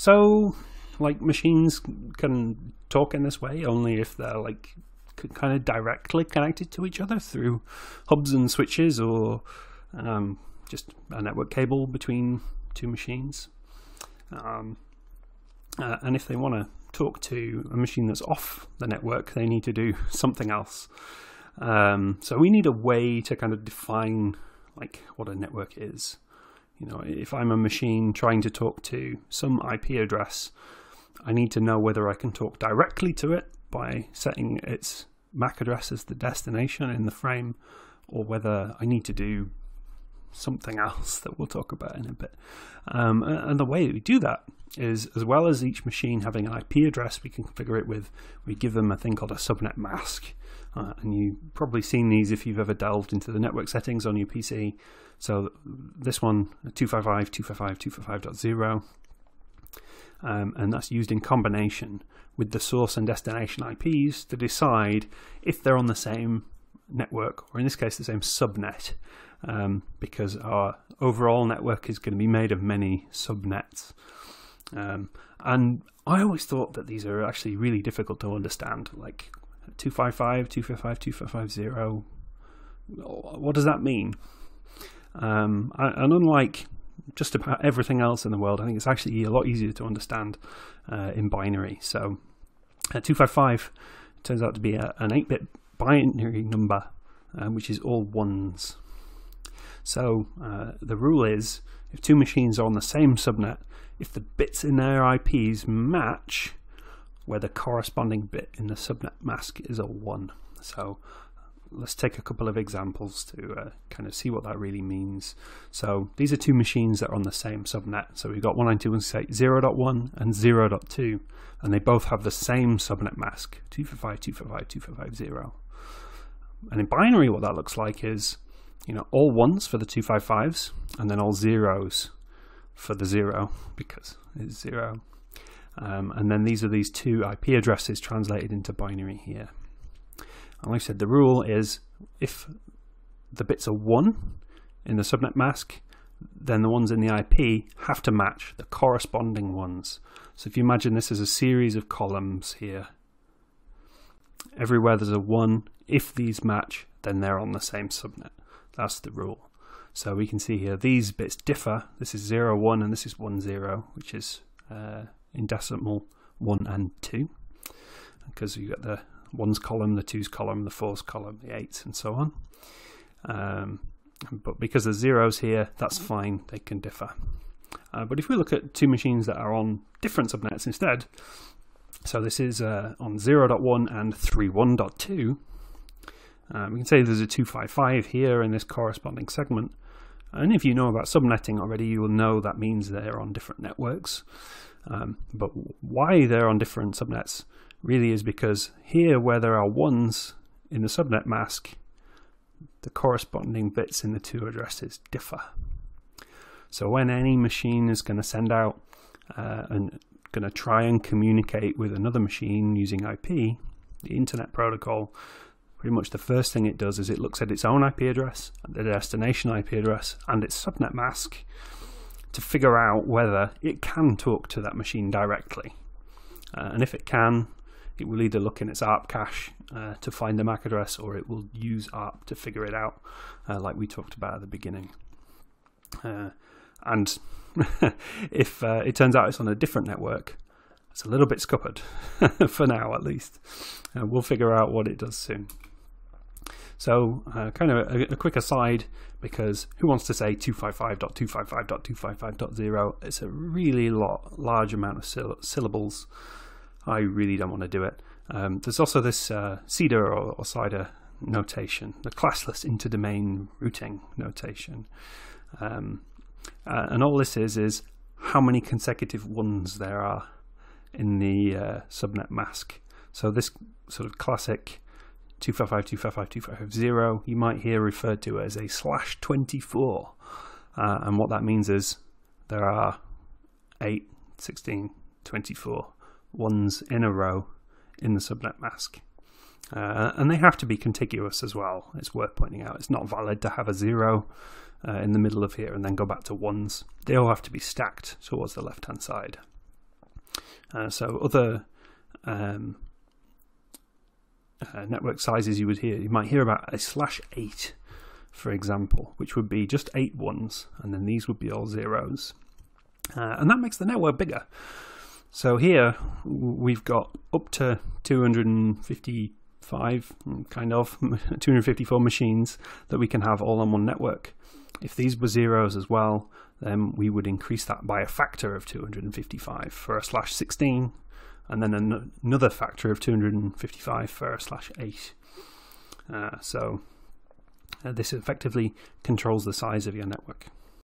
So, like machines can talk in this way only if they're like kind of directly connected to each other through hubs and switches or um, just a network cable between two machines. Um, uh, and if they want to talk to a machine that's off the network, they need to do something else. Um, so we need a way to kind of define like what a network is. You know, if I'm a machine trying to talk to some IP address, I need to know whether I can talk directly to it by setting its MAC address as the destination in the frame, or whether I need to do something else that we'll talk about in a bit. Um, and the way we do that is, as well as each machine having an IP address, we can configure it with, we give them a thing called a subnet mask. Uh, and you've probably seen these if you've ever delved into the network settings on your PC. So this one, 255.255.255.0, um, and that's used in combination with the source and destination IPs to decide if they're on the same network, or in this case, the same subnet, um, because our overall network is going to be made of many subnets. Um, and I always thought that these are actually really difficult to understand, like 255, 255, 2550. What does that mean? Um, and unlike just about everything else in the world, I think it's actually a lot easier to understand uh, in binary. So, uh, 255 turns out to be a, an 8 bit binary number, uh, which is all ones. So, uh, the rule is if two machines are on the same subnet, if the bits in their IPs match, where the corresponding bit in the subnet mask is a 1. So let's take a couple of examples to uh, kind of see what that really means. So these are two machines that are on the same subnet. So we've got 192.168.0.1 and 0.2, and they both have the same subnet mask, 255.255.255.0. And in binary, what that looks like is, you know, all ones for the 255s, and then all zeros for the zero, because it's zero. Um, and then these are these two IP addresses translated into binary here. And like I said, the rule is if the bits are 1 in the subnet mask, then the ones in the IP have to match the corresponding ones. So if you imagine this as a series of columns here, everywhere there's a 1, if these match, then they're on the same subnet. That's the rule. So we can see here these bits differ. This is 0, 1, and this is 1, 0, which is uh, in decimal 1 and 2. Because you've got the one's column, the 2's column, the 4's column, the eights, and so on. Um, but because there's zeros here, that's fine, they can differ. Uh, but if we look at two machines that are on different subnets instead, so this is uh, on 0.1 and 3.1.2, um, we can say there's a 255 here in this corresponding segment. And if you know about subnetting already, you will know that means they're on different networks. Um, but why they're on different subnets really is because here where there are ones in the subnet mask, the corresponding bits in the two addresses differ. So when any machine is going to send out uh, and going to try and communicate with another machine using IP, the internet protocol, pretty much the first thing it does is it looks at its own IP address, the destination IP address, and its subnet mask to figure out whether it can talk to that machine directly. Uh, and if it can, it will either look in its ARP cache uh, to find the MAC address or it will use ARP to figure it out, uh, like we talked about at the beginning. Uh, and if uh, it turns out it's on a different network, it's a little bit scuppered, for now at least. Uh, we'll figure out what it does soon. So, uh, kind of a, a, quick aside, because who wants to say 255.255.255.0? It's a really lot, large amount of syllables. I really don't want to do it. Um, there's also this uh, CIDR or, or CIDR notation, the classless interdomain routing notation. Um, uh, and all this is is how many consecutive ones there are in the uh, subnet mask. So this sort of classic 255.255.255.0 you might hear referred to as a slash 24. Uh, and what that means is there are 8, 16, 24 ones in a row in the subnet mask. Uh, and they have to be contiguous as well. It's worth pointing out. It's not valid to have a zero uh, in the middle of here and then go back to ones. They all have to be stacked towards the left hand side. Uh, so other um, uh, network sizes you would hear, you might hear about a slash 8, for example, which would be just eight ones, and then these would be all zeros. Uh, and that makes the network bigger. So here we've got up to 255, kind of, 254 machines that we can have all on one network. If these were zeros as well, then we would increase that by a factor of 255 for a slash 16, and then an- another factor of 255 for slash 8. Uh, so uh, this effectively controls the size of your network.